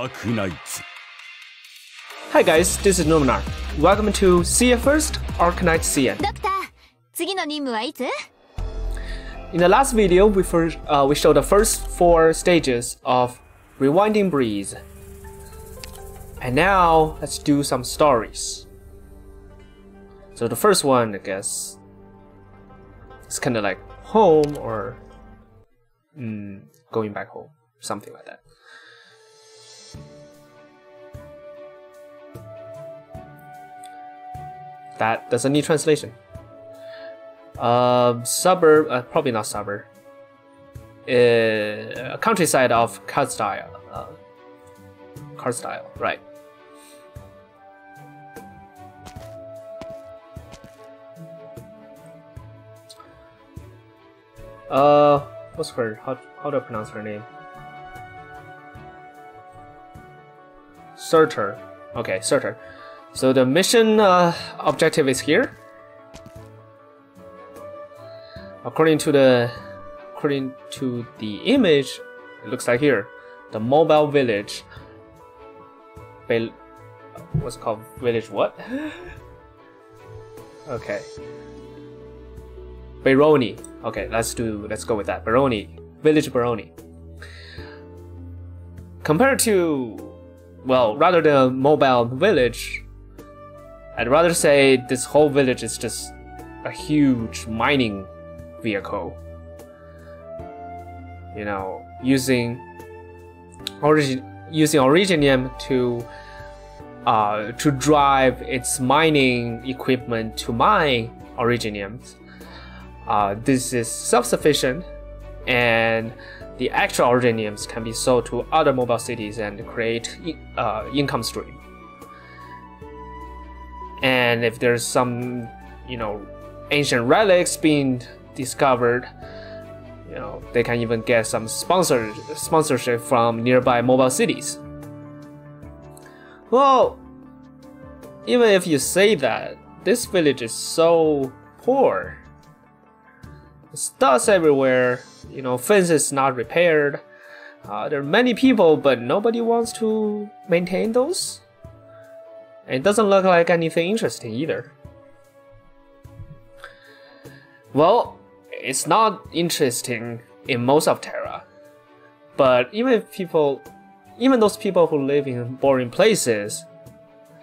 Dark Hi guys, this is Iluminar. Welcome to See First, Arc Knight CN. Doctor, in the last video, we, first, uh, we showed the first four stages of Rewinding Breeze. And now, let's do some stories. So the first one, I guess, it's kind of like home or mm, going back home, something like that. That doesn't need translation. Uh, suburb, uh, probably not suburb. Uh, countryside of Castile. Uh, Castile, right. Uh, what's her? How, how do I pronounce her name? Surtr. Okay, Surtr. So the mission uh, objective is here. According to the according to the image, it looks like here, the mobile village. Bel what's called village what? okay. Baroni. Okay, let's do let's go with that. Baroni. Village Baroni. Compared to well, rather than mobile village, I'd rather say this whole village is just a huge mining vehicle. You know, using origin using Originium to uh, to drive its mining equipment to mine Originiums. Uh, this is self-sufficient, and the actual Originiums can be sold to other mobile cities and create uh, income stream. And if there's some, you know, ancient relics being discovered, you know, they can even get some sponsor sponsorship from nearby mobile cities. Well, even if you say that, this village is so poor. There's dust everywhere, you know, fences not repaired. Uh, there are many people, but nobody wants to maintain those. It doesn't look like anything interesting either. Well, it's not interesting in most of Terra. But even people, even those people who live in boring places,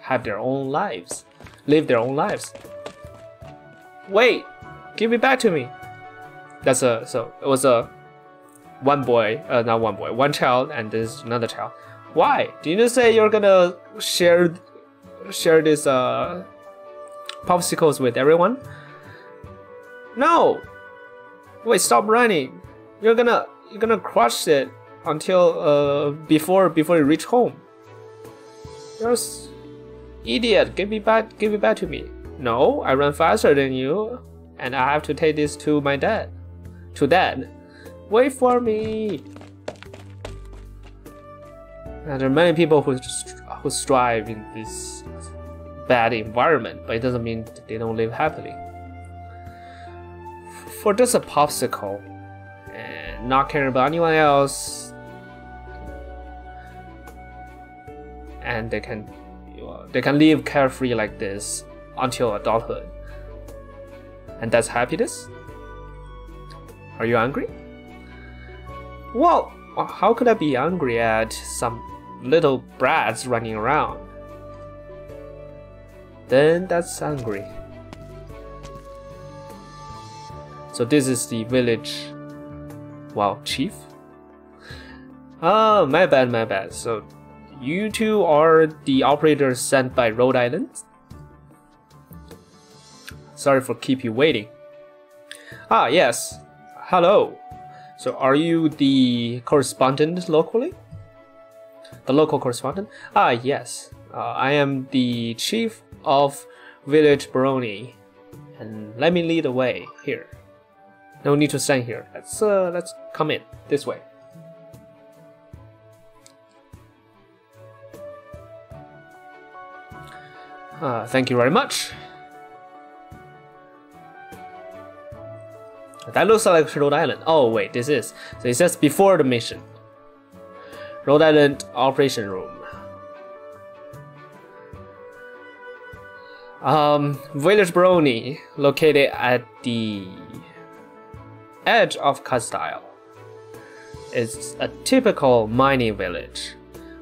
have their own lives, live their own lives. Wait, give it back to me. That's a so it was a one boy, uh, not one boy, one child, and this another child. Why? Did you say you're gonna share share this uh popsicles with everyone? No! Wait, stop running. You're gonna you're gonna crush it until uh before before you reach home. You're idiot. Give me back. Give it back to me. No, I run faster than you, and I have to take this to my dad. To dad. Wait for me. And there are many people who who strive in this bad environment, but it doesn't mean they don't live happily. For just a popsicle and not caring about anyone else and they can they can live carefree like this until adulthood. And that's happiness? Are you angry? Well how could i be angry at some little brats running around then that's angry So this is the village, wow, chief? Oh, my bad, my bad. So you two are the operators sent by Rhode Island? Sorry for keep you waiting. Ah, yes. Hello. So are you the correspondent locally? The local correspondent? Ah, yes. Uh, I am the chief of Village Baroni. And let me lead the way here. No need to stand here. Let's uh, let's come in this way. Uh, thank you very much. That looks like Rhode Island. Oh wait, this is so it says before the mission. Rhode Island Operation Room. Um, Village Brony, located at the edge of Castile, is a typical mining village.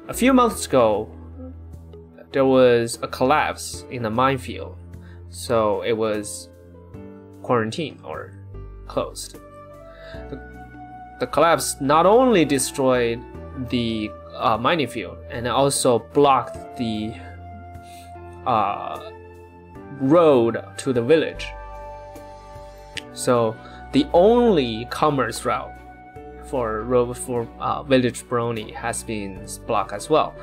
A few months ago, there was a collapse in the minefield, so it was quarantined or closed. The collapse not only destroyed the uh, mining field and also blocked the uh, road to the village. So the only commerce route for road for uh, village Brony has been blocked as well.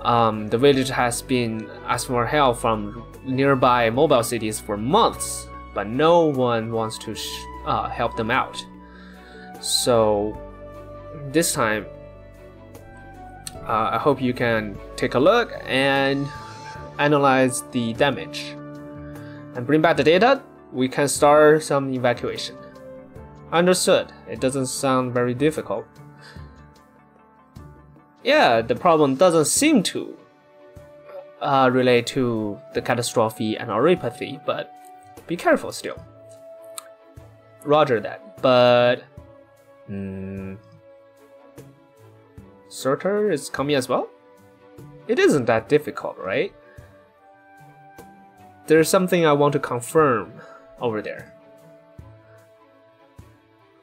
Um, the village has been asking for help from nearby mobile cities for months, but no one wants to uh, help them out. So this time, uh, I hope you can take a look and analyze the damage and bring back the data. We can start some evacuation. Understood. It doesn't sound very difficult. Yeah, the problem doesn't seem to uh, relate to the catastrophe and Oripathy, but be careful still. Roger that. But hmm, Surtr is coming as well? It isn't that difficult, right? There's something I want to confirm over there.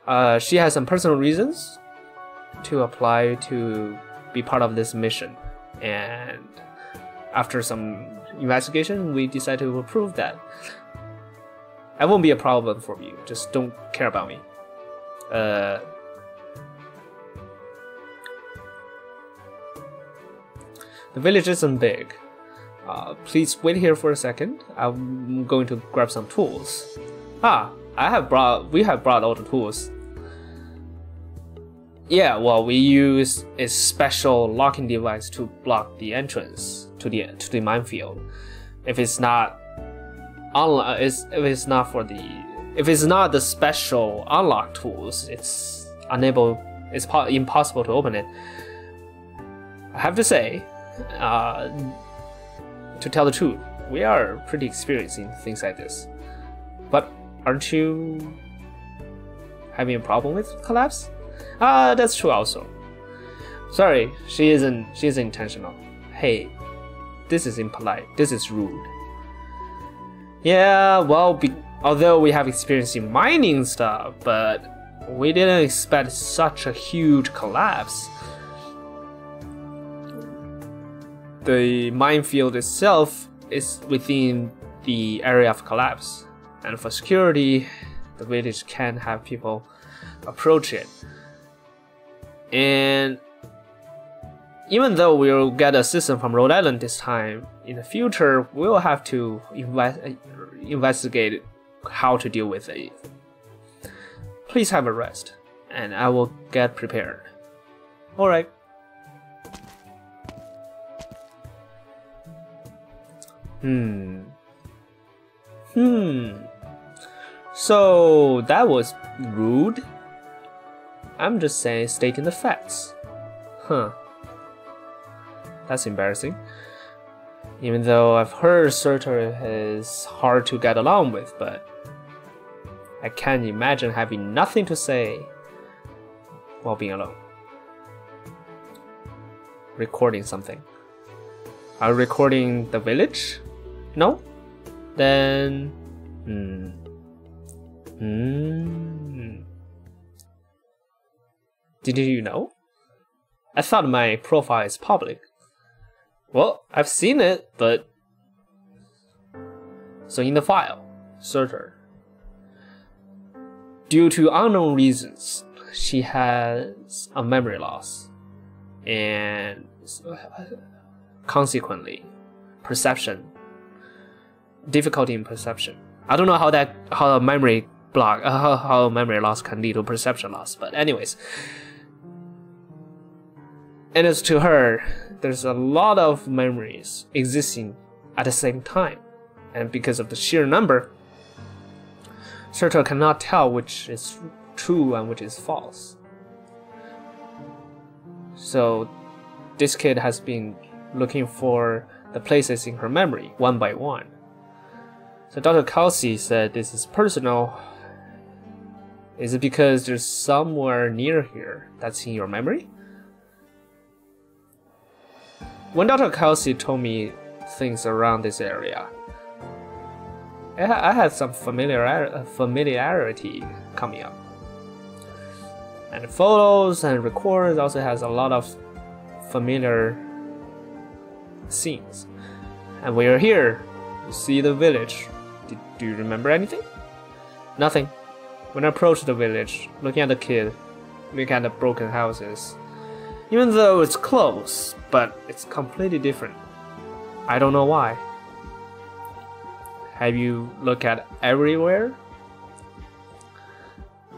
Uh, she has some personal reasons to apply to be part of this mission, and after some investigation, we decided to approve that. That won't be a problem for you. Just don't care about me. Uh, the village isn't big. Uh, please wait here for a second. I'm going to grab some tools. Ah, I have brought. We have brought all the tools. Yeah, well, we use a special locking device to block the entrance to the to the minefield. If it's not unlock, if it's not for the if it's not the special unlock tools, it's unable. It's impossible to open it. I have to say, uh, to tell the truth, we are pretty experienced in things like this. But aren't you having a problem with collapse? Ah, that's true also. Sorry, she isn't she isn't intentional. Hey, this is impolite. This is rude. Yeah, well, be, although we have experience in mining stuff, but we didn't expect such a huge collapse. The minefield itself is within the area of collapse, and for security, the village can't have people approach it. And even though we'll get assistance from Rhode Island this time, in the future we'll have to inve investigate how to deal with it. Please have a rest, and I will get prepared. Alright. Hmm. Hmm. So that was rude. I'm just saying, stating the facts. Huh. That's embarrassing. Even though I've heard Surtr is hard to get along with, but I can't imagine having nothing to say while being alone. Recording something. Are recording the village? No? Then. Hmm. Hmm. Did you know? I thought my profile is public. Well, I've seen it, but. So in the file, Surtr. Due to unknown reasons, she has a memory loss. And consequently, perception. Difficulty in perception. I don't know how that how memory block uh, how, how memory loss can lead to perception loss, but anyways, and as to her, there's a lot of memories existing at the same time. And because of the sheer number, Surtr cannot tell which is true and which is false. So this kid has been looking for the places in her memory one by one. So Dr. Kal'tsit said this is personal. Is it because there's somewhere near here that's in your memory? When Dr. Kal'tsit told me things around this area, I had some familiar uh, familiarity coming up. And photos and records also has a lot of familiar scenes. And when you're here, you see the village. Did, do you remember anything? Nothing. When I approached the village, looking at the kid, looking at the broken houses, even though it's close, but it's completely different. I don't know why. Have you looked at everywhere?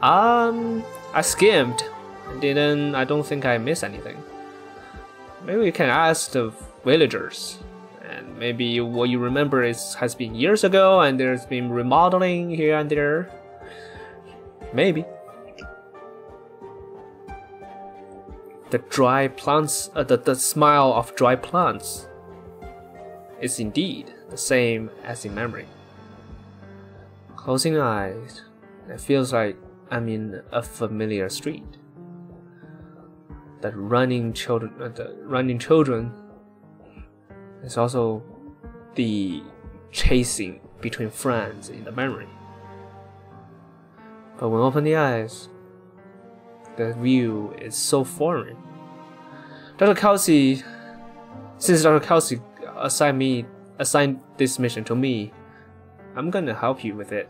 Um, I skimmed. I Didn't I don't think I missed anything. Maybe you can ask the villagers. And maybe what you remember is has been years ago and there's been remodeling here and there. Maybe. The dry plants, uh, the, the smile of dry plants is indeed the same as in memory. Closing eyes, it feels like I'm in a familiar street. The running children, uh, the running children is also the chasing between friends in the memory. But when open the eyes, the view is so foreign. Dr. Kal'tsit, since Dr. Kal'tsit assigned me, assigned this mission to me, I'm gonna help you with it.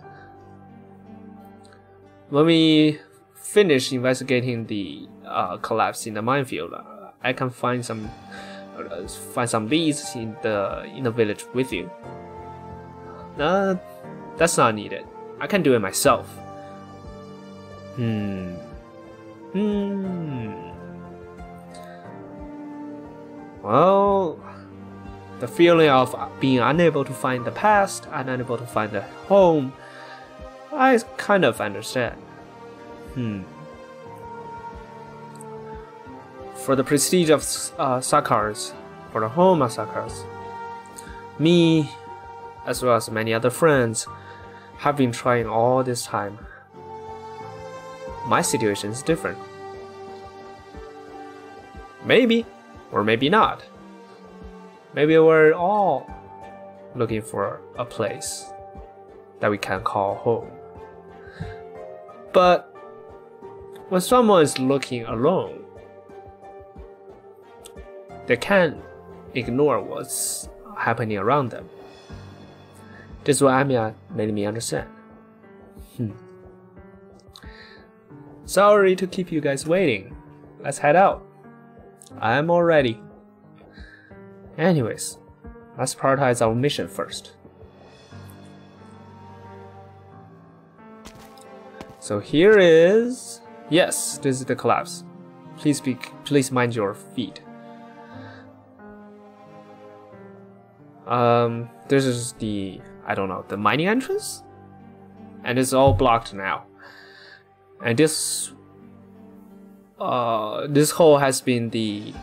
When we finish investigating the uh, collapse in the minefield, I can find some find some leads in the in the village with you. Uh, that's not needed. I can do it myself. Hmm. Hmm. Well, the feeling of being unable to find the past and unable to find the home, I kind of understand. Hmm. For the prestige of uh, Sarkaz, for the home of Sarkaz, me, as well as many other friends, have been trying all this time my situation is different. Maybe, or maybe not. Maybe we're all looking for a place that we can call home. But when someone is looking alone, they can't ignore what's happening around them. This is what Amiya made me understand. Hmm. Sorry to keep you guys waiting. Let's head out. I'm all ready. Anyways, let's prioritize our mission first. So here is yes, this is the collapse. Please be please mind your feet. Um, this is the I don't know the mining entrance, and it's all blocked now and this uh, this hole has been the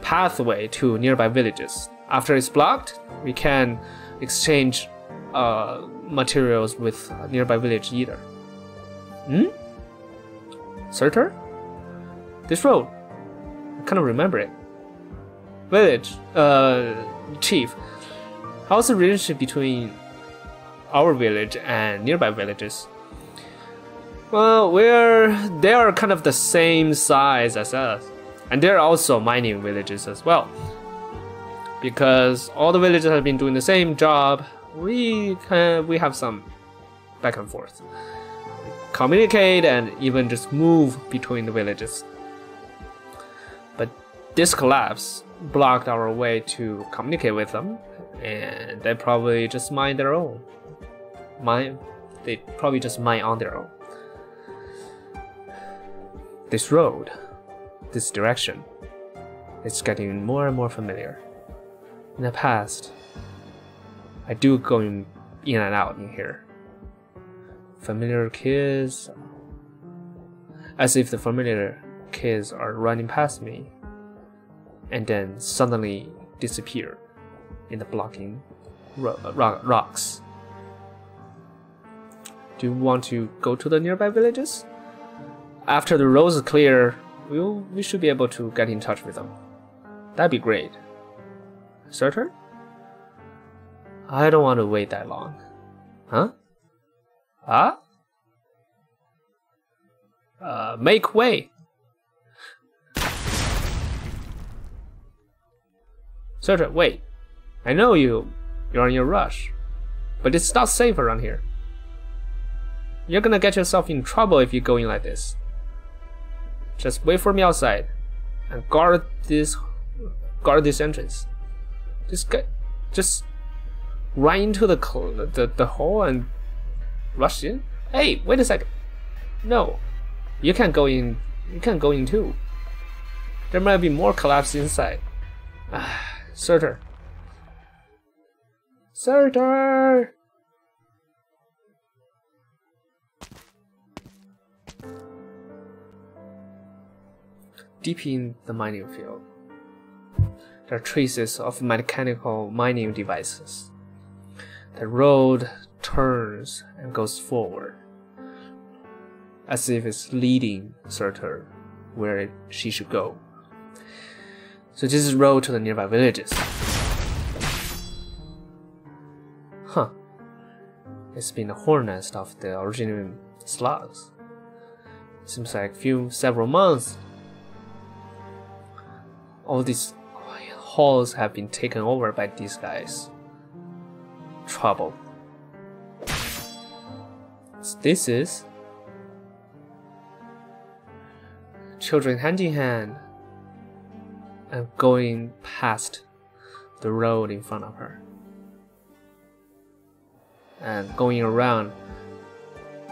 pathway to nearby villages. After it's blocked, we can exchange uh, materials with nearby village either. Hmm? Surtr? This road. I kind of remember it. Village, uh, chief. How's the relationship between our village and nearby villages? Well, we're they are kind of the same size as us, and they're also mining villages as well. Because all the villages have been doing the same job, we can we have some back and forth, communicate, and even just move between the villages. But this collapse blocked our way to communicate with them, and they probably just mine their own. Mine, they probably just mine on their own. This road, this direction, it's getting more and more familiar. In the past, I do go in, in and out in here. Familiar kids, as if the familiar kids are running past me and then suddenly disappear in the blocking ro ro rocks. Do you want to go to the nearby villages? After the roads is clear, we'll, we should be able to get in touch with them. That'd be great. Surtr? I don't want to wait that long. Huh? Huh? Uh, make way! Surtr, wait. I know you. You're in a rush. But it's not safe around here. You're gonna get yourself in trouble if you go in like this. Just wait for me outside and guard this guard this entrance. Just get just run into the the, the hole and rush in. Hey, wait a second. No, you can't go in. You can't go in too. There might be more collapse inside. Ah. Surtr. Surtr! Deep in the mining field, there are traces of mechanical mining devices. The road turns and goes forward, as if it's leading Surtr where she should go. So this is road to the nearby villages. Huh. It's been a horn nest of the Originium slugs. Seems like few several months. All these halls have been taken over by these guys. Trouble. So This is children hand in hand and going past the road in front of her and going around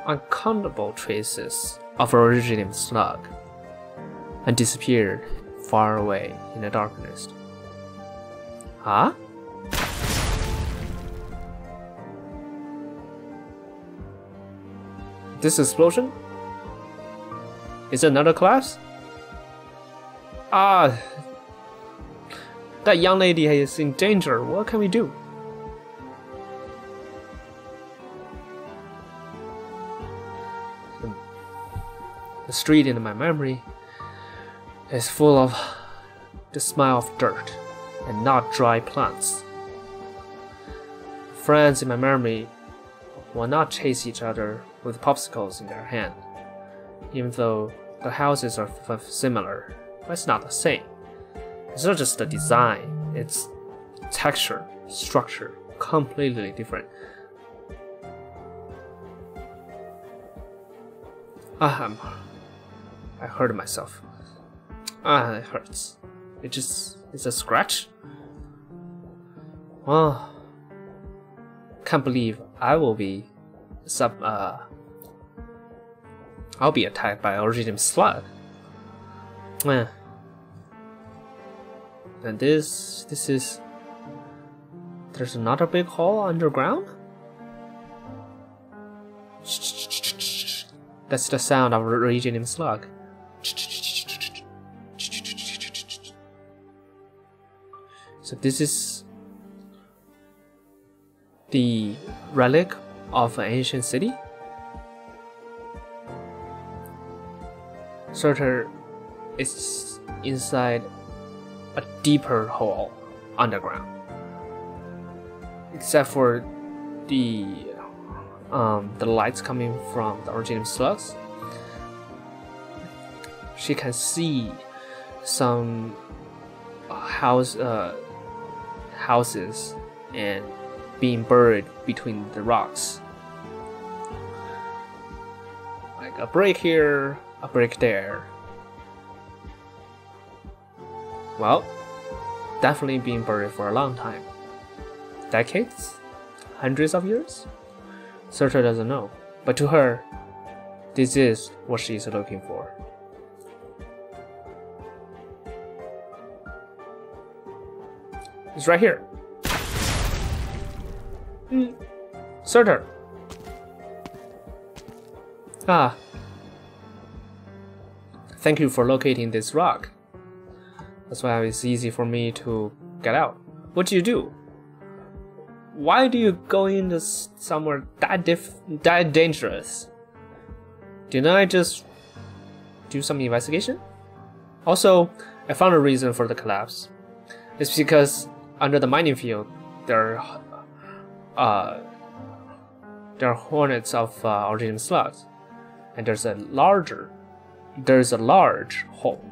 uncountable traces of Originium slug and disappeared far away in the darkness. Huh? This explosion? Is another collapse? Ah, that young lady is in danger. What can we do? The street in my memory is full of the smell of dirt and not dry plants. Friends in my memory will not chase each other with popsicles in their hand, even though the houses are similar, but it's not the same. It's not just the design, it's texture, structure, completely different. Ah, I hurt myself. Ah, it hurts. It just, it's a scratch. Well, can't believe I will be sub, uh, I'll be attacked by a Originium Slug. Eh. And this, this is, there's another big hole underground? That's the sound of Originium Slug. So this is the relic of an ancient city. Surtr is inside a deeper hole underground. Except for the um, the lights coming from the Originium slugs, she can see some house uh, houses and being buried between the rocks. Like a break here, a break there. Well, definitely being buried for a long time. Decades? Hundreds of years? Surtr doesn't know, but to her, this is what she is looking for. It's right here. Mm. Ah. Thank you for locating this rock. That's why it's easy for me to get out. What do you do? Why do you go into somewhere that diff that dangerous? Didn't I just do some investigation? Also, I found a reason for the collapse. It's because under the mining field, there are, uh, there are hornets of uh, Originium slugs, and there's a larger, there's a large hole.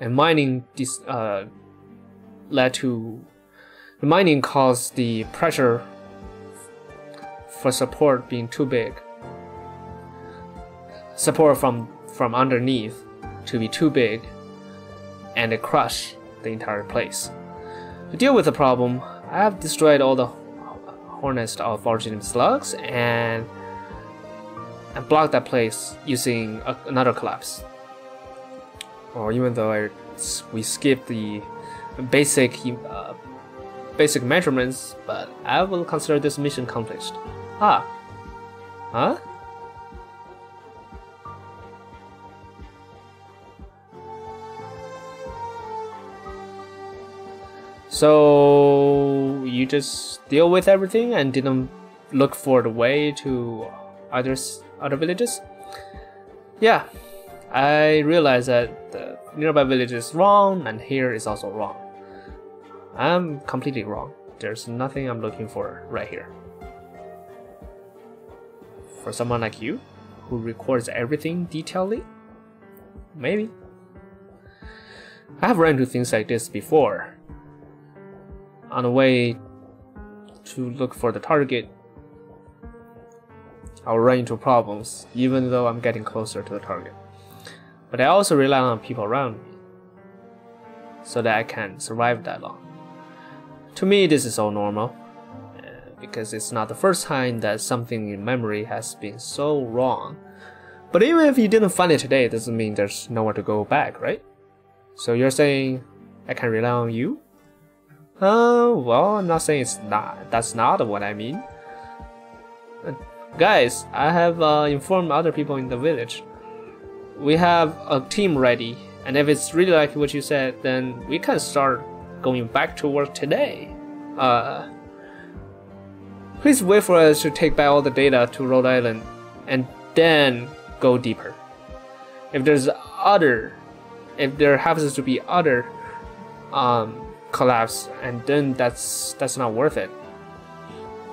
And mining this uh, led to the mining caused the pressure for support being too big. Support from from underneath to be too big, and it crushed the entire place. To deal with the problem, I have destroyed all the hornets of Originium slugs and and blocked that place using a, another collapse. Or even though I, we skipped the basic uh, basic measurements, but I will consider this mission accomplished. Ah, huh? So you just deal with everything and didn't look for the way to other other villages? Yeah, I realized that the nearby village is wrong and here is also wrong. I'm completely wrong. There's nothing I'm looking for right here. For someone like you, who records everything detailedly? Maybe. I have run into things like this before, on the way to look for the target, I'll run into problems even though I'm getting closer to the target. But I also rely on people around me so that I can survive that long. To me, this is all normal uh, because it's not the first time that something in memory has been so wrong. But even if you didn't find it today, it doesn't mean there's nowhere to go back, right? So you're saying I can rely on you? Uh, well, I'm not saying it's not. That's not what I mean. Uh, guys, I have uh, informed other people in the village. We have a team ready, and if it's really like what you said, then we can start going back to work today. Uh, please wait for us to take back all the data to Rhode Island, and then go deeper. If there's other, if there happens to be other, um, collapse, and then that's that's not worth it.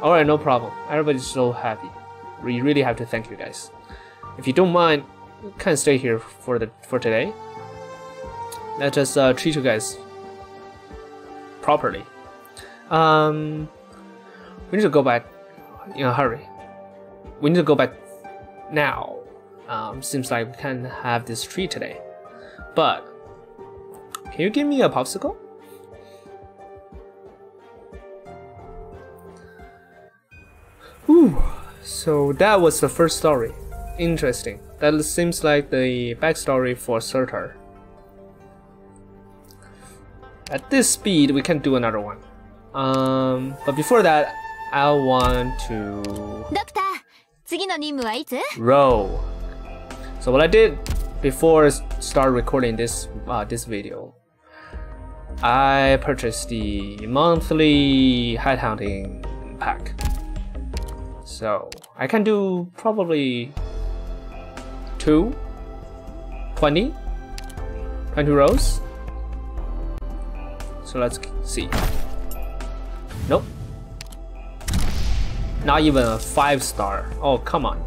Alright, no problem. Everybody's so happy. We really have to thank you guys. If you don't mind, can stay here for the for today. Let us uh, treat you guys properly. Um, we need to go back in a hurry. We need to go back now. Um, seems like we can't have this tree today. But, can you give me a popsicle? Ooh, So that was the first story. Interesting. That seems like the backstory for Surtr. At this speed, we can do another one. Um, but before that, I want to... Doctor, row. So what I did before I start recording this uh, this video, I purchased the monthly headhunting pack. So I can do probably two, 20, 20 rows. So let's see. Nope. Not even a five star. Oh, come on.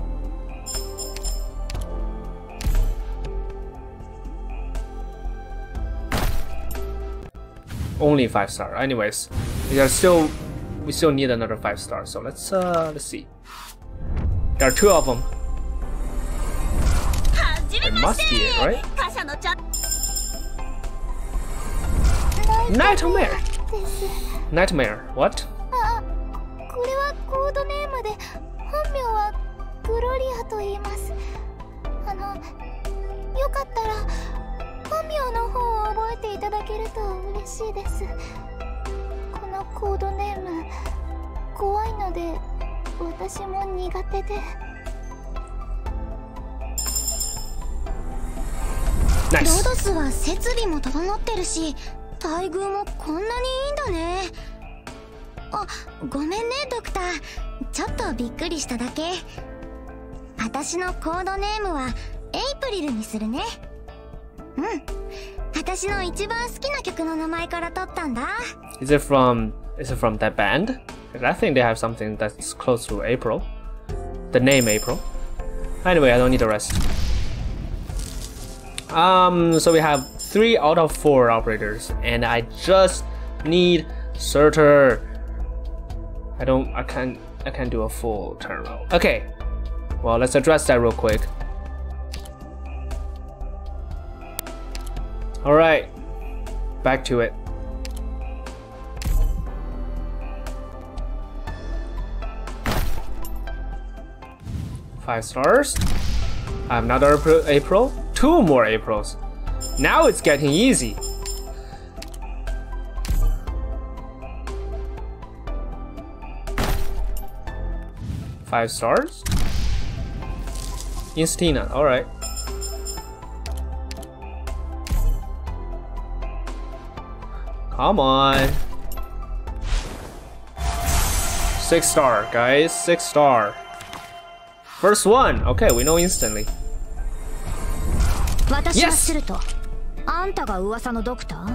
Only five star. Anyways, we are still we still need another five star. So let's uh let's see. There are two of them. It must be it, right? Nightmare. Nightmare. What? あこれはコードネームで本名はグロリアと言いますあのよかったら本名の方を覚えていただけると嬉しいですこのコードネーム怖いので私も苦手で Nice. ロドスは設備も整ってるし待遇もこんなにいいんだねあごめんねドクターちょっとびっくりしただけ私のコードネームはエイプリルにするねうん私の一番好きな曲の名前から取ったんだ Is it from is it from that band? I think they have something that's close to April. The name April. Anyway, I don't need the rest. Um, so we have three out of four operators, and I just need Surtr. I don't, I can't, I can't do a full turn roll. Okay, well let's address that real quick. All right, back to it. Five stars. I have another April, April. Two more Aprils. Now it's getting easy. Five stars. Istina. All right. Come on. Six star, guys. Six star. First one. Okay, we know instantly. 私は Yes! スルトあんたが噂のドクター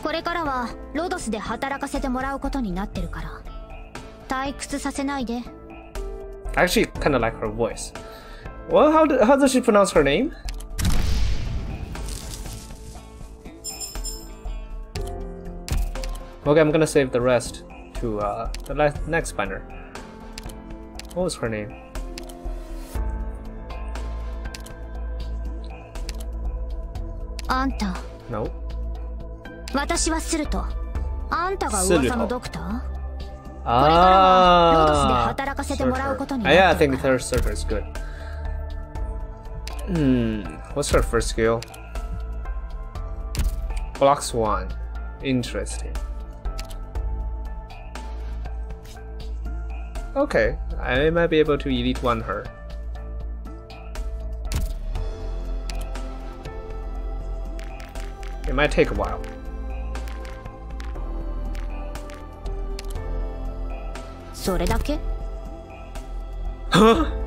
これからはロドスで働かせてもらうことになってるから退屈させないで I actually kind of like her voice. Well, how, do, how does she pronounce her name? Okay, I'm gonna save the rest to uh, the next banner. What was her name? あんた No. 私はスルトあんたがスルト噂のドクター Ah. ロードスで働かせてもらうことにな Ah, ってる yeah, I think から third circle is good. Hmm, what's her first skill? Blocks one. Interesting. Okay, I might be able to elite one her. might take a while.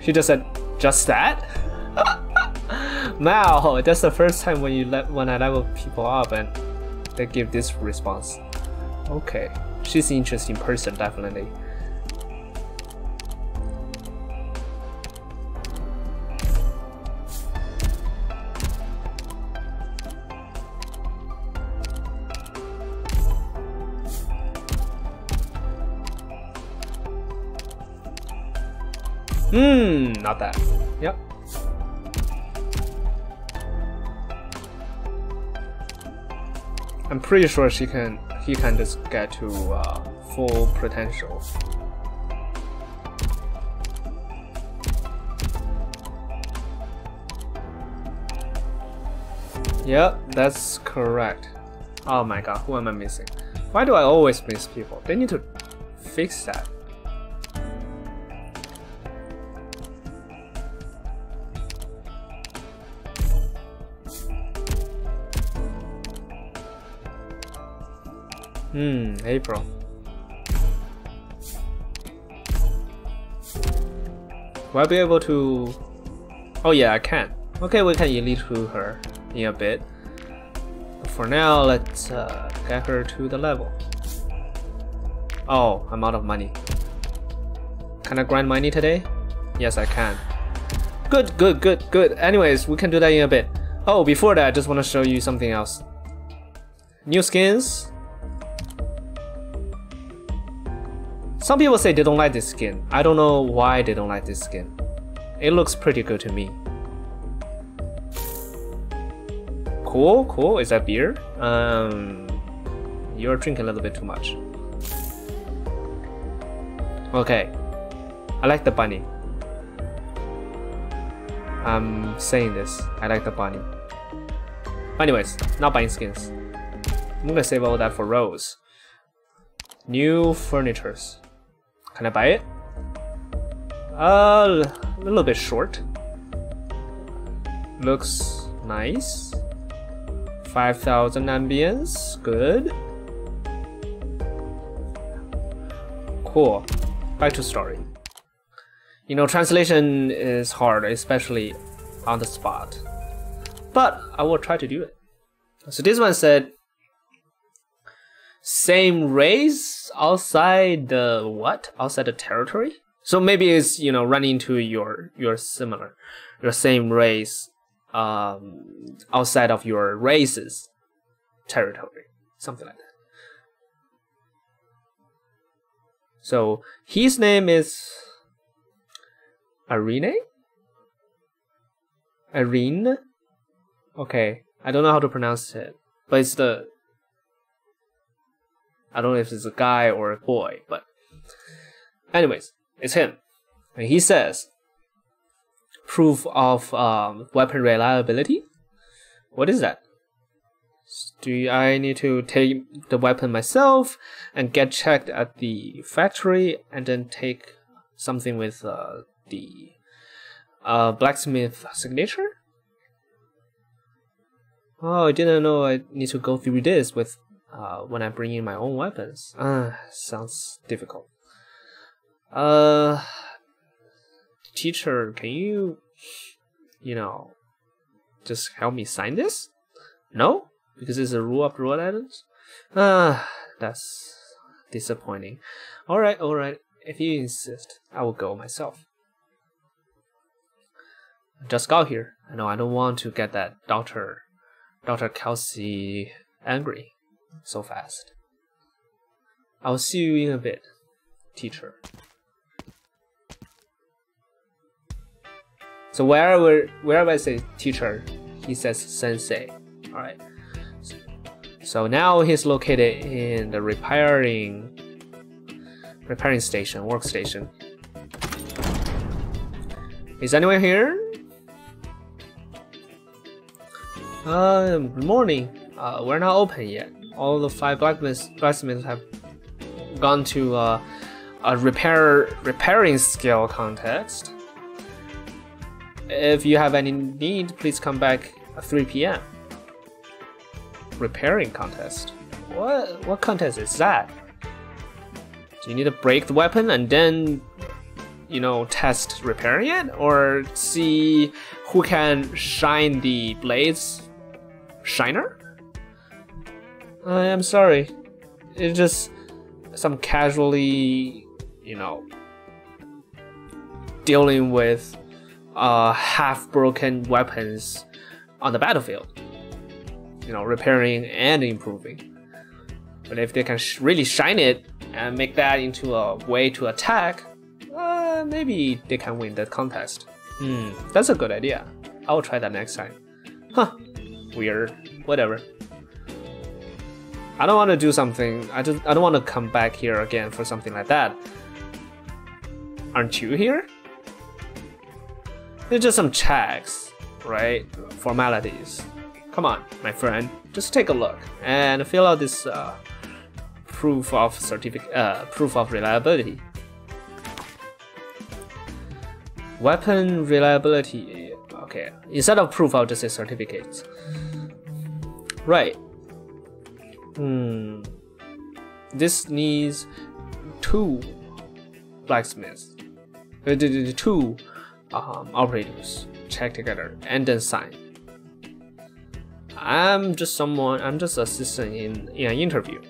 She just said, just that? Wow, that's the first time when you let when I level people up and they give this response. Okay, she's an interesting person, definitely. Not that. Yep. I'm pretty sure she can. He can just get to uh, full potential. Yep, that's correct. Oh my god, who am I missing? Why do I always miss people? They need to fix that. Hmm, April. Will I be able to... Oh yeah, I can. Okay, we can elite to her in a bit. But for now, let's uh, get her to the level. Oh, I'm out of money. Can I grind money today? Yes, I can. Good, good, good, good. Anyways, we can do that in a bit. Oh, before that, I just want to show you something else. New skins. Some people say they don't like this skin. I don't know why they don't like this skin. It looks pretty good to me. Cool, cool. Is that beer? Um, you're drinking a little bit too much. Okay. I like the bunny. I'm saying this. I like the bunny. Anyways, not buying skins. I'm gonna save all that for Rose. New furnitures. Can I buy it? Uh, a little bit short. looks nice. 5000 ambience, good. Cool. Back to story. You know, translation is hard, especially on the spot. But I will try to do it. So this one said, same race outside the what? Outside the territory? So maybe it's you know running into your your similar, your same race, um, outside of your race's territory, something like that. So his name is Arene. Arene. Okay, I don't know how to pronounce it, but it's the. I don't know if it's a guy or a boy, but anyways, it's him. And he says, proof of um, weapon reliability. What is that? Do I need to take the weapon myself and get checked at the factory and then take something with uh, the uh, blacksmith signature? Oh, I didn't know I need to go through this with uh, when I bring in my own weapons. Uh, sounds difficult. Uh, teacher, can you, you know, just help me sign this? No, because it's a rule of Rhode Island. Ah, that's disappointing. All right, all right. If you insist, I will go myself. I just got here. I know I don't want to get that Doctor, Doctor Kal'tsit angry so fast. I'll see you in a bit, teacher. So wherever wherever I say teacher, he says sensei. All right. So now he's located in the repairing repairing station, workstation. Is anyone here? Uh, good morning. Uh, we're not open yet. All the five blacksmiths, blacksmiths have gone to uh, a repair repairing skill contest. If you have any need, please come back at 3 p.m. Repairing contest? What what contest is that? Do you need to break the weapon and then you know test repairing it or see who can shine the blades shiner? I am sorry. It's just some casually, you know, dealing with uh, half broken weapons on the battlefield. You know, repairing and improving. But if they can sh really shine it and make that into a way to attack, uh, maybe they can win that contest. Hmm, that's a good idea. I will try that next time. Huh, weird. Whatever. I don't want to do something. I just I don't want to come back here again for something like that. Aren't you here? It's just some checks, right? Formalities. Come on, my friend, just take a look and fill out this uh, proof of certificate, uh, proof of reliability. Weapon reliability. Okay, instead of proof, I'll just say certificates. Right. Hmm. This needs two blacksmiths. Uh, two um, operators check together and then sign. I'm just someone, I'm just assistant in, in an interview.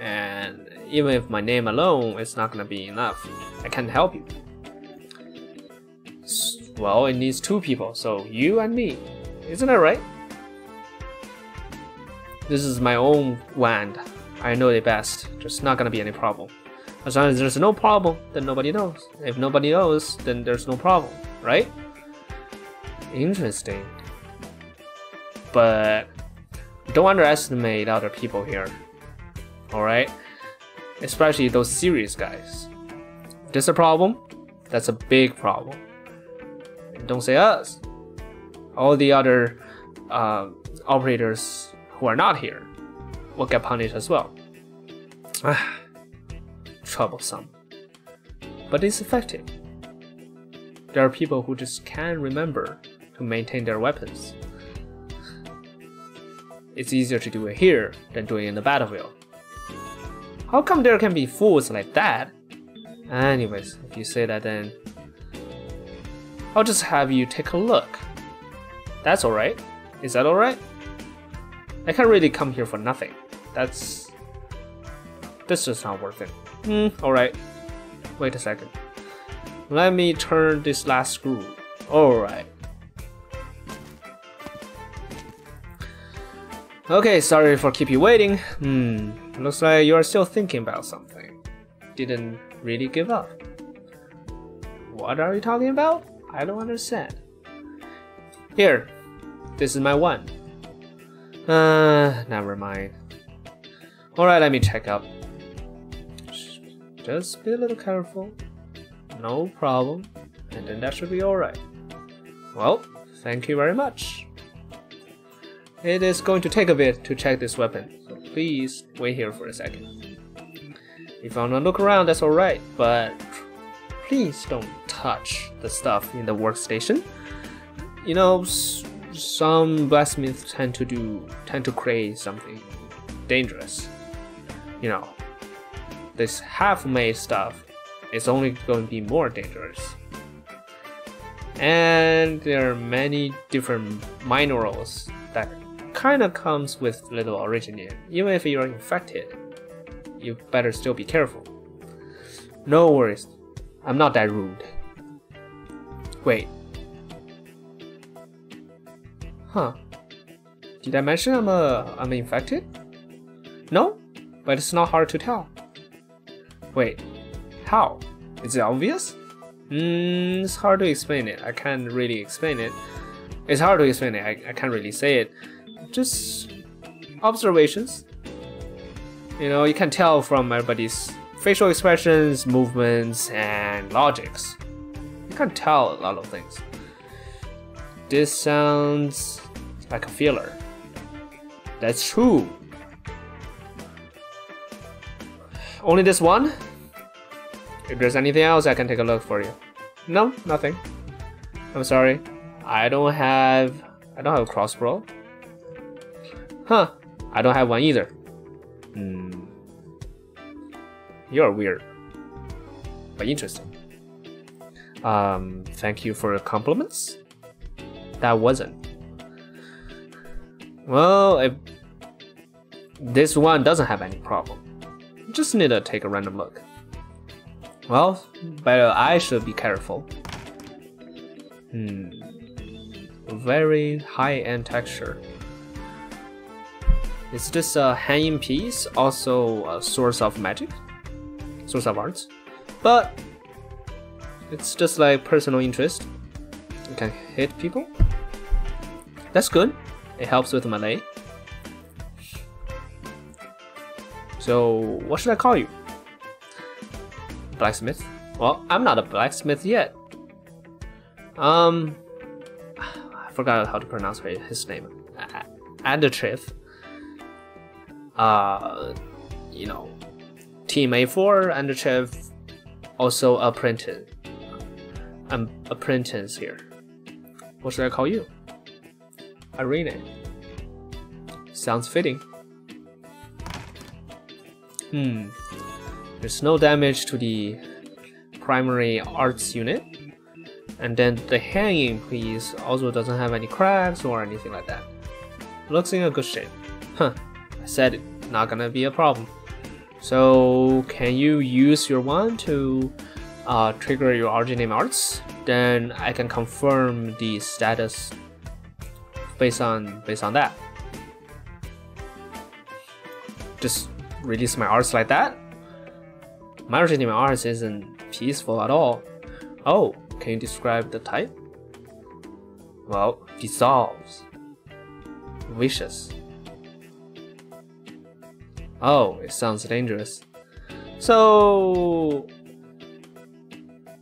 And even if my name alone is not gonna be enough, I can't help you. Well, it needs two people, so you and me. Isn't that right? This is my own land. I know it best. There's not gonna be any problem. As long as there's no problem, then nobody knows. If nobody knows, then there's no problem, right? Interesting. But don't underestimate other people here. Alright? Especially those serious guys. If there's a problem, that's a big problem. And don't say us. All the other uh, operators who are not here will get punished as well. Ah troublesome, but it's effective. There are people who just can't remember to maintain their weapons. It's easier to do it here than doing it in the battlefield. How come there can be fools like that? Anyways, if you say that then I'll just have you take a look. That's alright. Is that alright? I can't really come here for nothing. That's... This is not worth it. Hmm, alright. Wait a second. Let me turn this last screw. Alright. Okay, sorry for keep you waiting. Hmm, looks like you are still thinking about something. Didn't really give up. What are you talking about? I don't understand. Here, this is my one. Uh, never mind. Alright, let me check up. Just be a little careful. No problem. And then that should be alright. Well, thank you very much. It is going to take a bit to check this weapon, so please wait here for a second. If you wanna look around, that's alright, but please don't touch the stuff in the workstation. You know, some blacksmiths tend to do tend to create something dangerous. You know, this half-made stuff is only going to be more dangerous. And there are many different minerals that kind of comes with little Originium. Even if you're infected, you better still be careful. No worries, I'm not that rude. Wait. Huh. Did I mention I'm, uh, I'm infected? No, but it's not hard to tell. Wait, how? Is it obvious? Mm, it's hard to explain it. I can't really explain it. It's hard to explain it. I, I can't really say it. Just observations. You know, you can tell from everybody's facial expressions, movements, and logics. You can tell a lot of things. This sounds like a filler. That's true. Only this one? If there's anything else, I can take a look for you. No, nothing. I'm sorry. I don't have... I don't have a crossbow. Huh. I don't have one either. Hmm. You're weird. But interesting. Um, thank you for your compliments. That wasn't. Well, if this one doesn't have any problem, just need to take a random look. Well, better I should be careful. Hmm. Very high-end texture. Is this a hanging piece also a source of magic? Source of arts? But it's just like personal interest. You can hit people. That's good. It helps with melee. So what should I call you? Blacksmith? Well, I'm not a blacksmith yet. Um, I forgot how to pronounce his name. Andrchev. Uh, you know, Team A4, Andrchev, also a apprentice. I'm apprentice here. What should I call you? Arene. Sounds fitting. Hmm. There's no damage to the primary arts unit. And then the hanging piece also doesn't have any cracks or anything like that. Looks in a good shape. Huh. I said it, not gonna be a problem. So can you use your one to uh, trigger your Originium arts? Then I can confirm the status based on based on that. Just release my arts like that. My Originium arts isn't peaceful at all. Oh, can you describe the type? Well, dissolves. Vicious. Oh, it sounds dangerous. So,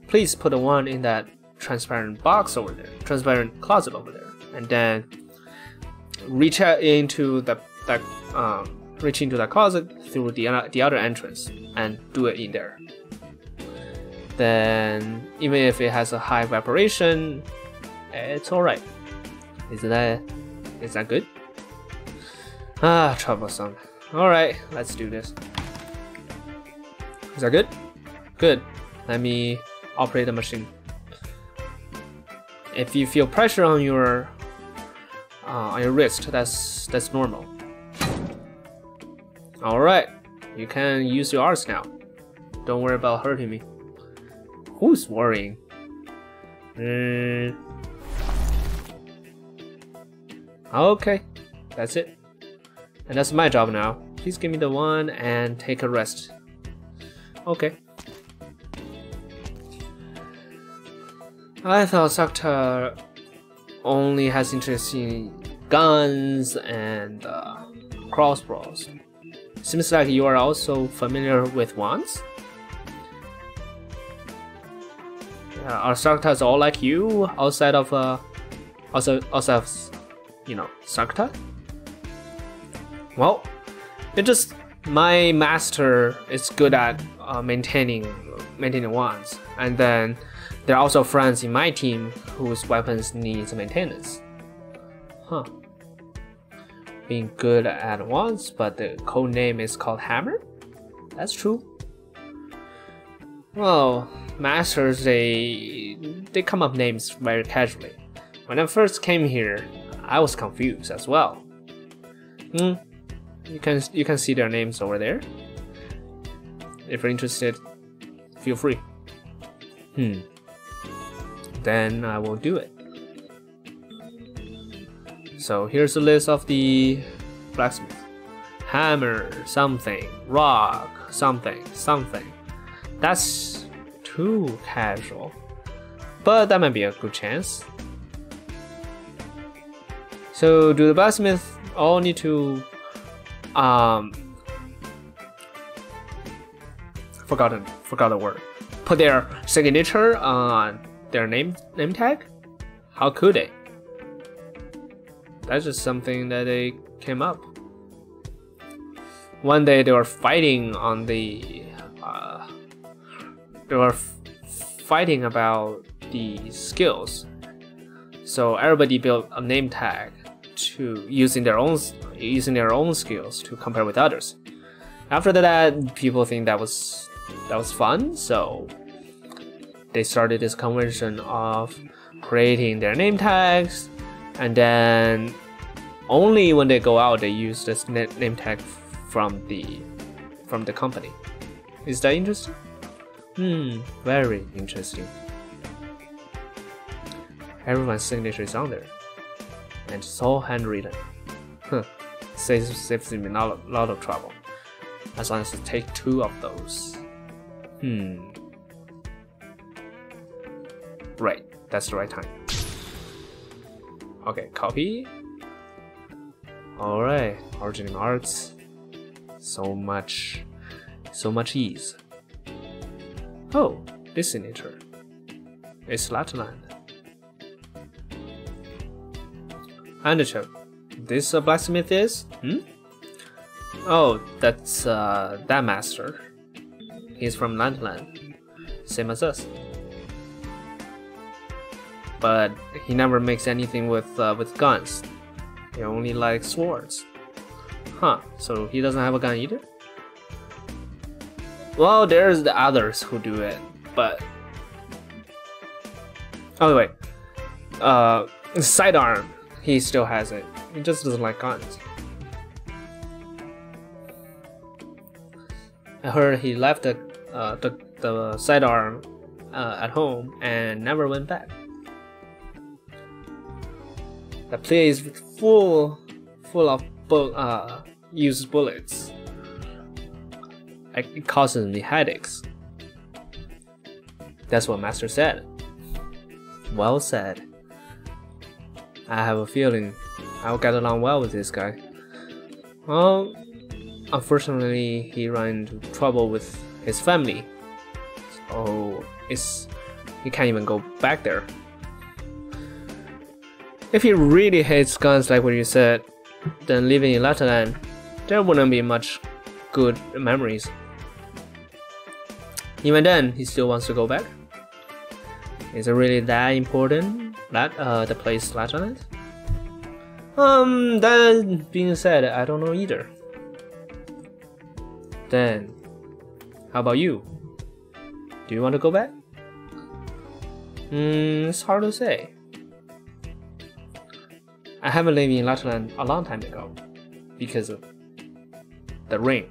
please put the one in that transparent box over there, transparent closet over there, and then reach into the that um, reach into that closet through the the other entrance and do it in there. Then, even if it has a high evaporation, it's alright. Is that is that good? Ah, troublesome. Alright, let's do this. Is that good? Good. Let me operate the machine. If you feel pressure on your uh, on your wrist, that's that's normal. Alright, you can use your arts now. Don't worry about hurting me. Who's worrying? Mm. Okay, that's it. And that's my job now. Please give me the one and take a rest. Okay. I thought Sakta only has interest in guns and uh, crossbows. Seems like you are also familiar with wands? Uh, are all like you outside of uh, also outside of, you know, Sankta? Well, it just my master is good at uh, maintaining maintaining wands, and then there are also friends in my team whose weapons needs maintenance. Huh. Being good at once, but the code name is called Hammer? That's true. Well, masters they they come up names very casually. When I first came here, I was confused as well. Hmm. You can you can see their names over there. If you're interested, feel free. Hmm. Then I will do it. So here's a list of the blacksmith. Hammer, something, rock, something, something. That's too casual. But that might be a good chance. So do the blacksmith all need to um forgotten forgot the word. Put their signature on their name name tag? How could they? That's just something that they came up. One day they were fighting on the. Uh, they were fighting about the skills. So everybody built a name tag to using their own using their own skills to compare with others. After that, people think that was that was fun, so they started this convention of creating their name tags, and then only when they go out they use this name tag from the from the company. Is that interesting? Hmm, very interesting. Everyone's signature is on there, and all handwritten. Huh, saves saves me a lot, lot of trouble. As long as I take two of those. Hmm. Right, that's the right time. Okay, copy. Alright, original arts. So much, so much ease. Oh, this signature. It's Laterano. Undertow. This a blacksmith is? Hmm? Oh, that's uh, that master. He's from Landland, same as us. But he never makes anything with uh, with guns. He only likes swords. Huh? So he doesn't have a gun either. Well, there's the others who do it, but oh wait, uh, sidearm. He still has it. He just doesn't like guns. I heard he left the uh, the, the sidearm uh, at home and never went back. The place is full full of uh, used bullets. It causes me headaches. That's what Master said. Well said. I have a feeling I'll get along well with this guy. Well, unfortunately, he ran into trouble with his family, so it's he can't even go back there. If he really hates guns like what you said, then living in Laterano, there wouldn't be much good memories. Even then, he still wants to go back. Is it really that important? That uh, the place Laterano? Um, that being said, I don't know either. Then, how about you? Do you want to go back? Hmm, it's hard to say. I haven't lived in Lapland a long time ago because of the rain.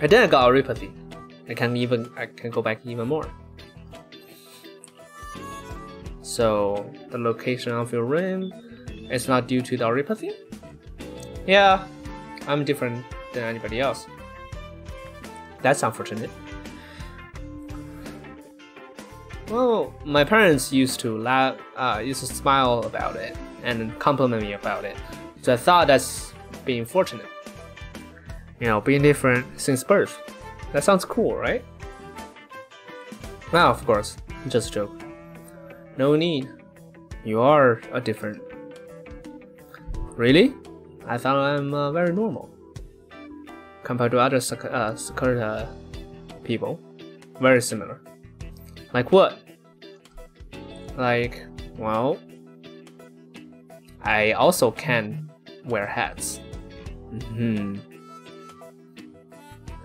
And then I got Oripathy. I can even I can go back even more. So the location of your room is not due to the Oripathy? Yeah, I'm different than anybody else. That's unfortunate. Well, my parents used to laugh, uh, used to smile about it and compliment me about it. So I thought that's being fortunate. You know, being different since birth. That sounds cool, right? Well, of course, just a joke. No need. You are a different. Really? I thought I'm uh, very normal. Compared to other uh, Sankta people. Very similar. Like what? Like, well, I also can wear hats. Hmm.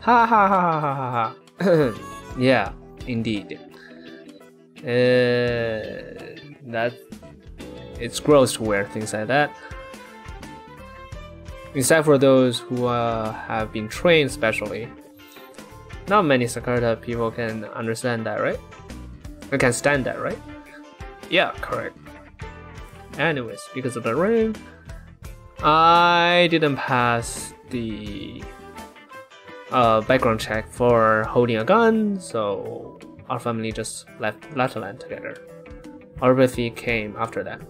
Ha ha ha ha ha ha yeah, indeed. Uh, that it's gross to wear things like that. Except for those who uh, have been trained specially. Not many Sankta people can understand that, right? I can stand that, right? Yeah, correct. Anyways, because of the rain, I didn't pass the uh, background check for holding a gun, so our family just left Lapland together. Oripathy came after that.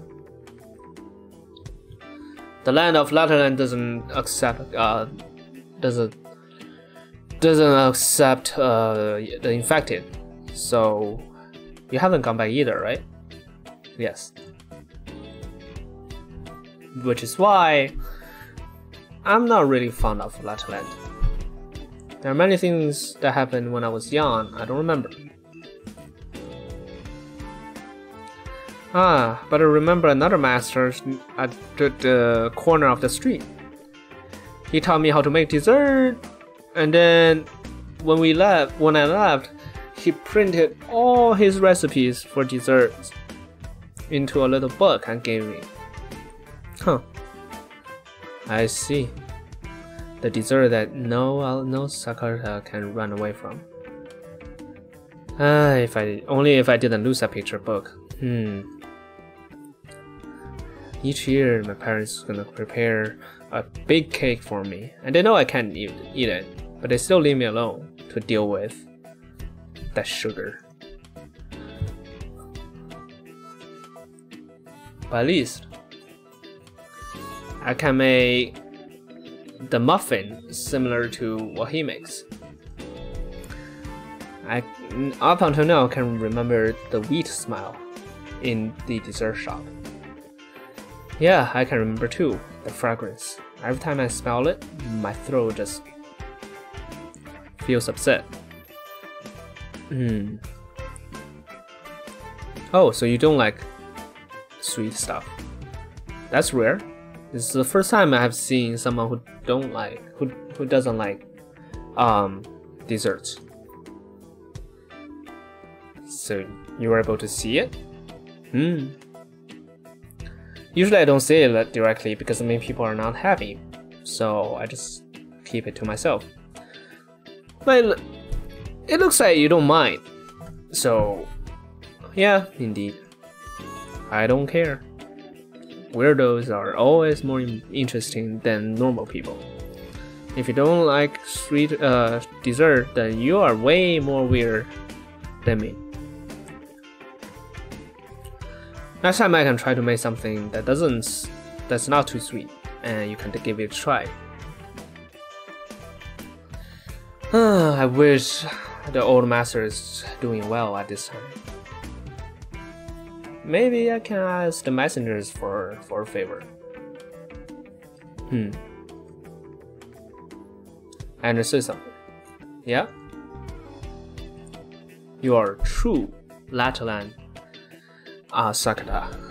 The land of Lapland doesn't accept uh, doesn't doesn't accept uh, the infected, so you haven't come back either, right? Yes. Which is why I'm not really fond of Lapland. There are many things that happened when I was young I don't remember. Ah, but I remember another master at the corner of the street. He taught me how to make dessert, and then when we left, when I left, he printed all his recipes for desserts into a little book and gave me. Huh. I see. The dessert that no uh, no Sankta can run away from. Ah, if I only if I didn't lose that picture book. Hmm. Each year, my parents gonna prepare a big cake for me, and they know I can't eat, eat it, but they still leave me alone to deal with that sugar. Least I can make the muffin similar to what he makes. I up until now can remember the wheat smell in the dessert shop. Yeah, I can remember too, the fragrance. Every time I smell it, my throat just feels upset. Hmm. Oh, so you don't like sweet stuff. That's rare. This is the first time I have seen someone who don't like who who doesn't like um desserts. So you were able to see it? Hmm. Usually I don't say it directly because many people are not happy, so I just keep it to myself. But it looks like you don't mind. So, yeah, indeed. I don't care. Weirdos are always more interesting than normal people. If you don't like sweet uh, dessert, then you are way more weird than me. Next time I can try to make something that doesn't that's not too sweet and you can give it a try. I wish the old master is doing well at this time. Maybe I can ask the messengers for, for a favor. Hmm. I understood something. Yeah? You are true Laterano uh, Sankta.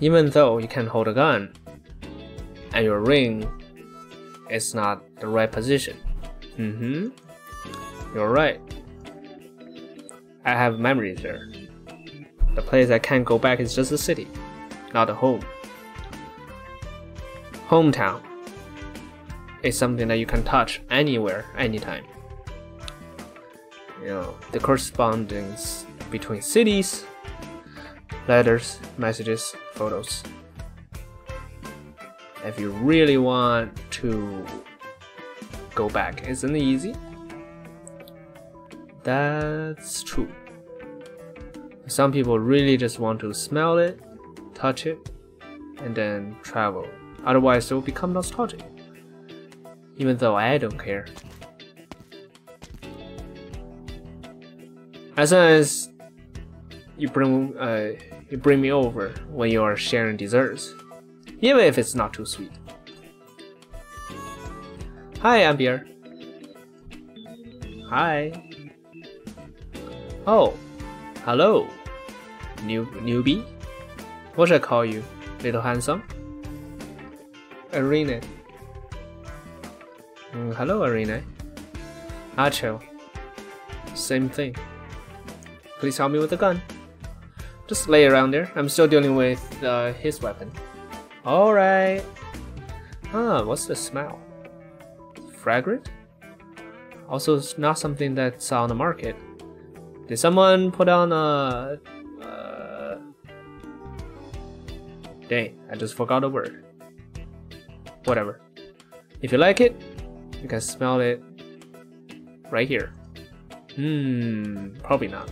even though you can hold a gun and your ring is not the right position. Mm-hmm. You're right. I have memories there. The place I can't go back is just the city, not the home. Hometown is something that you can touch anywhere, anytime. You know, the correspondence between cities, letters, messages, photos. If you really want to go back, isn't it easy? That's true. Some people really just want to smell it, touch it, and then travel. Otherwise, they will become nostalgic. Even though I don't care. As long as you bring uh, you bring me over when you are sharing desserts, even if it's not too sweet. Hi, Ambriel. Hi. Oh, hello, new newbie. What should I call you? Little handsome? Arena. Mm, hello, Arena. Acho. Same thing. Please help me with the gun. Just lay around there. I'm still dealing with uh, his weapon. Alright. Ah, what's the smell? Fragrant? Also, it's not something that's on the market. Did someone put on a... Uh, dang, I just forgot a word. Whatever. If you like it, you can smell it right here. Hmm, probably not.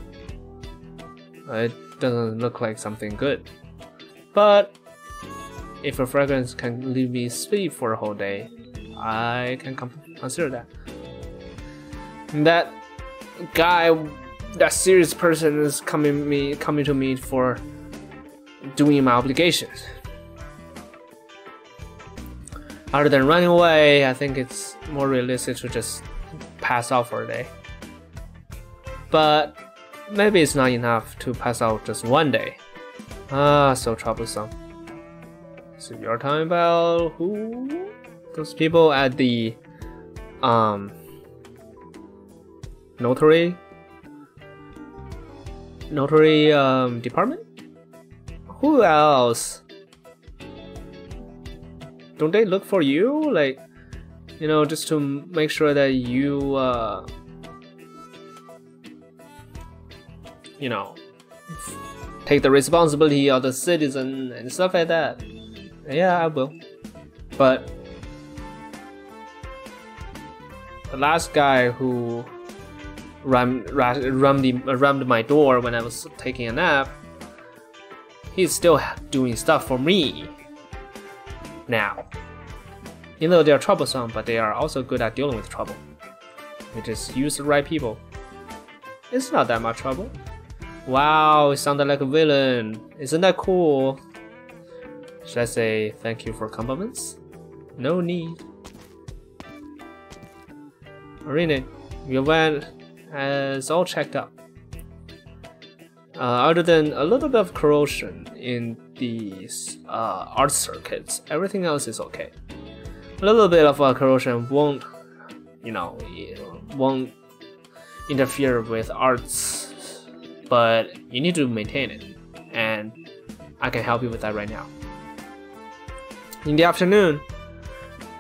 It doesn't look like something good. But if a fragrance can leave me sleep for a whole day, I can consider that. That guy, that serious person is coming me coming to me for doing my obligations. Other than running away, I think it's more realistic to just pass out for a day. But maybe it's not enough to pass out just one day. Ah, so troublesome. So you're talking about who? Those people at the um notary notary um department? Who else? Don't they look for you? Like, you know, just to make sure that you uh you know, take the responsibility of the citizen and stuff like that. Yeah, I will. But the last guy who rammed, rammed, uh, rammed my door when I was taking a nap, he's still doing stuff for me now. You know, they're troublesome, but they are also good at dealing with trouble. We just use the right people. It's not that much trouble. Wow, it sounded like a villain. Isn't that cool? Should I say thank you for compliments? No need. Arena, your van is all checked up. Uh, other than a little bit of corrosion in these uh, art circuits, everything else is okay. A little bit of uh, corrosion won't, you know, won't interfere with arts but you need to maintain it, and I can help you with that right now. In the afternoon,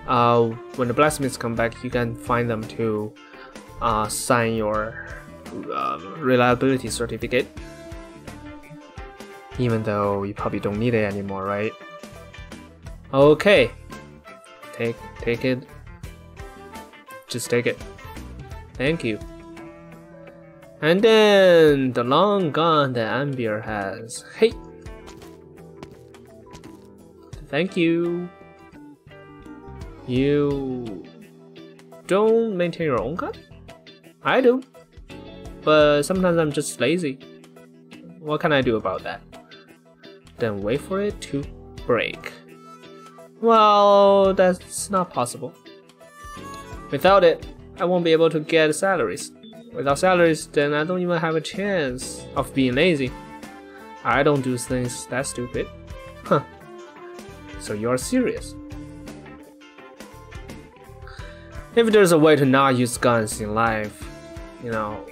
uh, when the blacksmiths come back, you can find them to uh, sign your uh, reliability certificate. Even though you probably don't need it anymore, right? Okay, take take it. Just take it. Thank you. And then the long gun that Ambriel has. Hey! Thank you. You don't maintain your own gun? I do. But sometimes I'm just lazy. What can I do about that? Then wait for it to break. Well, that's not possible. Without it, I won't be able to get salaries. Without salaries, then I don't even have a chance of being lazy. I don't do things that stupid. Huh. So you're serious. If there's a way to not use guns in life, you know,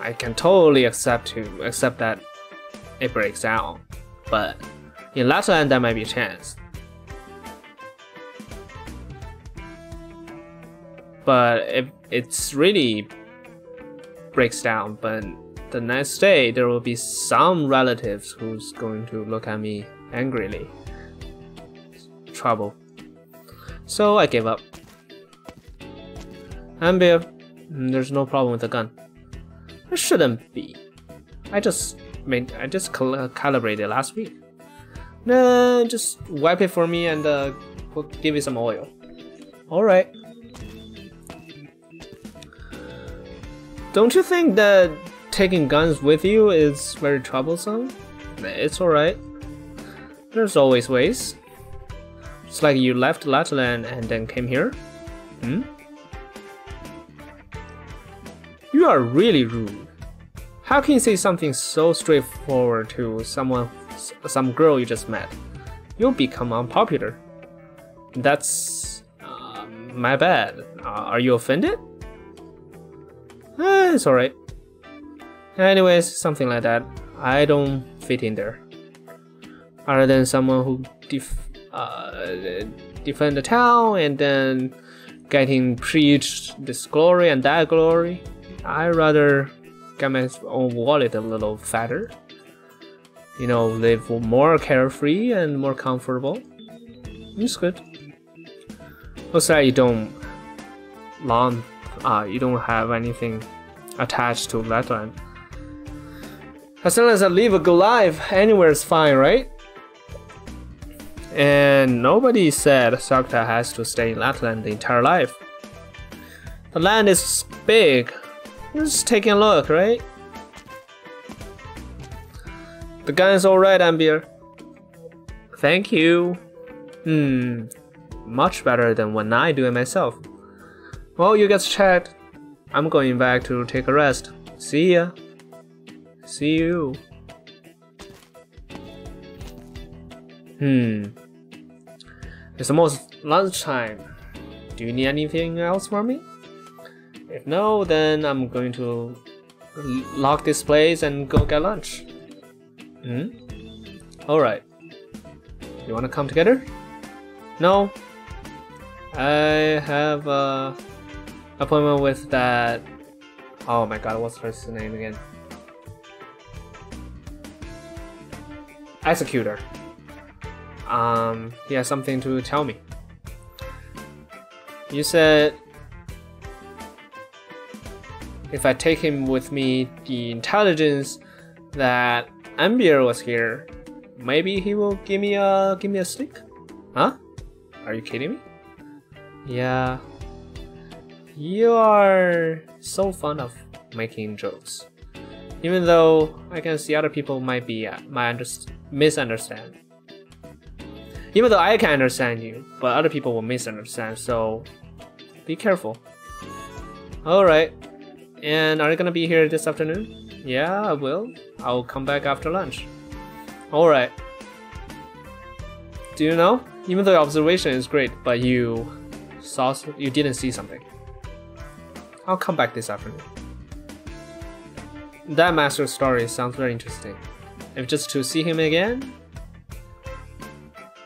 I can totally accept to accept that it breaks down. But in Laterano, there might be a chance. But if it's really breaks down, but the next day there will be some relatives who's going to look at me angrily. Trouble. So I gave up. Ambriel, mm, there's no problem with the gun. There shouldn't be. I just made, I just cal calibrated last week. Nah, just wipe it for me and uh, give it some oil. Alright. Don't you think that taking guns with you is very troublesome? It's alright. There's always ways. It's like you left Laterano and then came here. Hmm? You are really rude. How can you say something so straightforward to someone, some girl you just met? You'll become unpopular. That's uh, my bad. Uh, are you offended? Eh, it's alright. Anyways, something like that. I don't fit in there. Other than someone who def uh, defend the town and then getting preached this glory and that glory, I rather get my own wallet a little fatter. You know, live more carefree and more comfortable. It's good. Like you don't long uh, you don't have anything attached to that one. As long as I live a good life, anywhere is fine, right? And nobody said Sankta has to stay in Laterano the entire life. The land is big. Just taking a look, right? The gun is alright, Ambriel. Thank you. Hmm, much better than when I do it myself. Well, you guys chat. I'm going back to take a rest. See ya. See you. Hmm. It's almost lunchtime. Do you need anything else from me? If no, then I'm going to lock this place and go get lunch. Hmm? Alright. You wanna come together? No? I have a appointment with that. Oh my god, what's her name again? Executor. Um, he has something to tell me. You said if I take him with me, the intelligence that Ambriel was here, maybe he will give me a give me a stick. Huh? Are you kidding me? Yeah, you are so fond of making jokes. Even though I can see other people might be uh, might misunderstand. Even though I can understand you, but other people will misunderstand, so be careful. Alright. And are you gonna be here this afternoon? Yeah, I will. I'll come back after lunch. Alright. Do you know? Even though observation is great, but you saw you didn't see something. I'll come back this afternoon. That master story sounds very interesting. If just to see him again,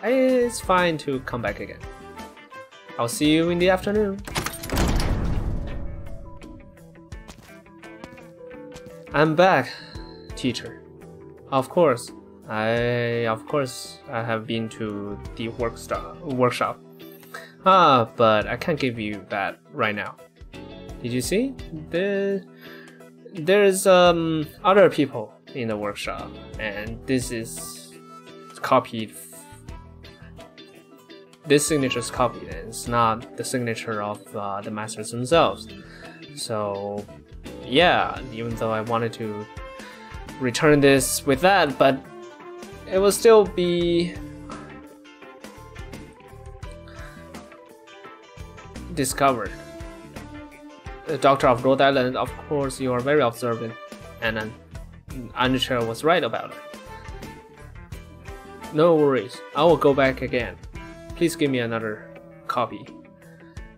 it's fine to come back again. I'll see you in the afternoon. I'm back, teacher. Of course, I of course I have been to the workshop. Ah, but I can't give you that right now. Did you see? The there's um other people in the workshop, and this is copied. This signature is copied, and it's not the signature of uh, the masters themselves. So, yeah, even though I wanted to return this with that, but it will still be discovered doctor of Rhode Island, of course, you are very observant, and uh, Anitra was right about it. no worries. I will go back again. Please give me another copy.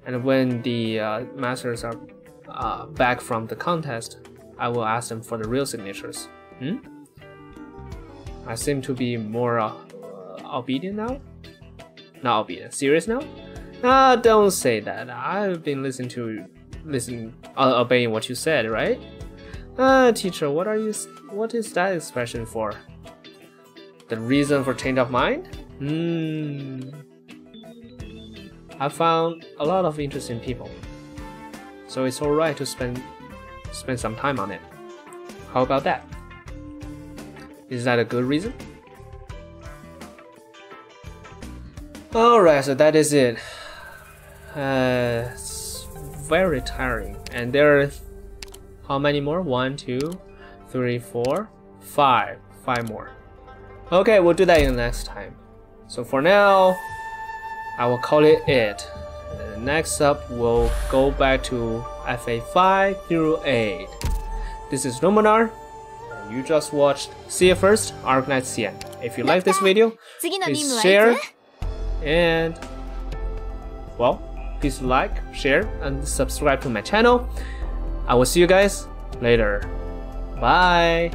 And when the uh, masters are uh, back from the contest, I will ask them for the real signatures. Hmm? I seem to be more uh, obedient now? Not obedient. Serious now? Ah, don't say that. I've been listening to listen uh, obeying what you said, right? Ah, teacher, what are you? What is that expression for? The reason for change of mind? Hmm. I found a lot of interesting people, so it's alright to spend spend some time on it. How about that? Is that a good reason? Alright, so that is it. Uh, it's very tiring. And there are how many more? One, two, three, four, five. Five more. Okay, we'll do that in the next time. So for now, I will call it it. Next up, we'll go back to FA 5 through 8. This is Iluminar, and you just watched See First, Arknights CN. If you like this video, please share and well, please like, share, and subscribe to my channel. I will see you guys later. Bye.